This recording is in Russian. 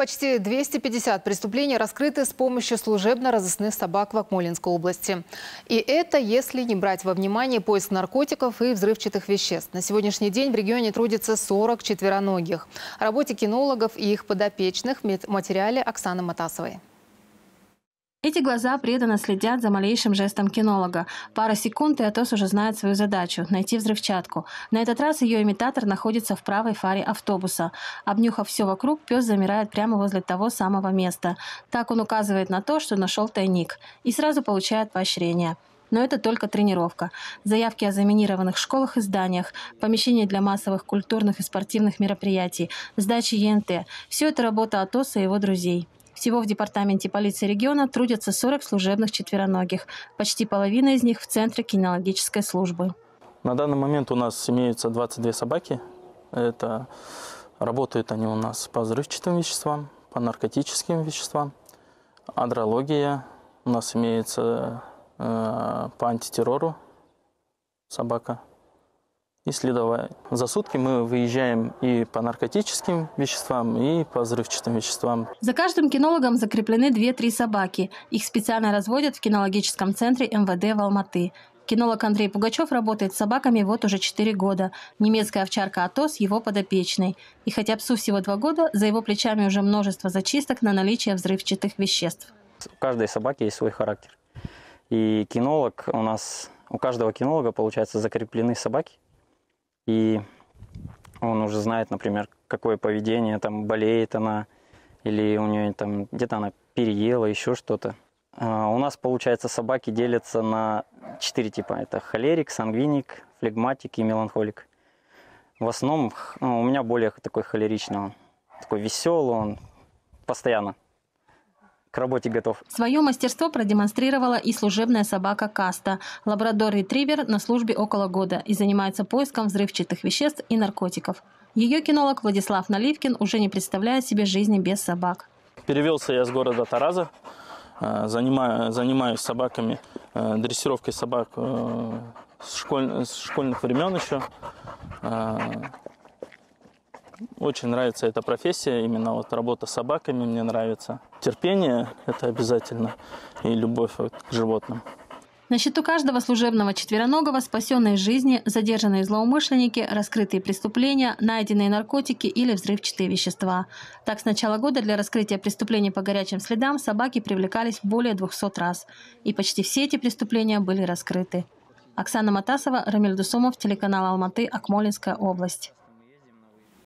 Почти 250 преступлений раскрыты с помощью служебно-розыскных собак в Акмолинской области. И это если не брать во внимание поиск наркотиков и взрывчатых веществ. На сегодняшний день в регионе трудится 40 четвероногих. О работе кинологов и их подопечных в материале Оксаны Матасовой. Эти глаза преданно следят за малейшим жестом кинолога. Пара секунд, и Атос уже знает свою задачу – найти взрывчатку. На этот раз ее имитатор находится в правой фаре автобуса. Обнюхав все вокруг, пес замирает прямо возле того самого места. Так он указывает на то, что нашел тайник. И сразу получает поощрение. Но это только тренировка. Заявки о заминированных школах и зданиях, помещения для массовых культурных и спортивных мероприятий, сдачи ЕНТ – все это работа Атоса и его друзей. Всего в департаменте полиции региона трудятся 40 служебных четвероногих. Почти половина из них в центре кинологической службы. На данный момент у нас имеются 22 собаки. Это работают они у нас по взрывчатым веществам, по наркотическим веществам, адрология. У нас имеется э, по антитеррору собака и следовая. За сутки мы выезжаем и по наркотическим веществам, и по взрывчатым веществам. За каждым кинологом закреплены 2-3 собаки. Их специально разводят в кинологическом центре МВД в Алматы. Кинолог Андрей Пугачев работает с собаками вот уже 4 года. Немецкая овчарка Атос его подопечный. И хотя псу всего 2 года, за его плечами уже множество зачисток на наличие взрывчатых веществ. У каждой собаки есть свой характер. И кинолог у нас, у каждого кинолога, получается, закреплены собаки, и он уже знает, например, какое поведение, там, болеет она, или у нее там где-то она переела, еще что-то. А, у нас, получается, собаки делятся на четыре типа. Это холерик, сангвиник, флегматик и меланхолик. В основном ну, у меня более такой холеричный, такой веселый, он постоянно к работе готов. Свое мастерство продемонстрировала и служебная собака Каста. Лабрадор-ретривер на службе около года и занимается поиском взрывчатых веществ и наркотиков. Ее кинолог Владислав Наливкин уже не представляет себе жизни без собак. Перевелся я с города Тараза. Э, занимаю, занимаюсь собаками, э, дрессировкой собак э, с, школь, с школьных времен еще. Очень нравится эта профессия, именно вот работа с собаками мне нравится. Терпение – это обязательно, и любовь вот к животным. На счету каждого служебного четвероногого спасенные жизни, задержанные злоумышленники, раскрытые преступления, найденные наркотики или взрывчатые вещества. Так, с начала года для раскрытия преступлений по горячим следам собаки привлекались более 200 раз. И почти все эти преступления были раскрыты. Оксана Матасова, Рамиль Дусумов, телеканал Алматы, Акмолинская область.